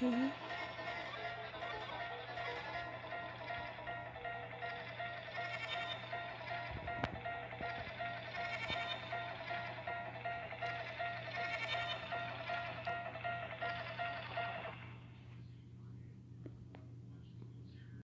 嗯